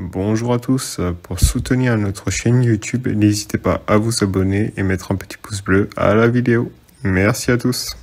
Bonjour à tous, pour soutenir notre chaîne YouTube, n'hésitez pas à vous abonner et mettre un petit pouce bleu à la vidéo. Merci à tous.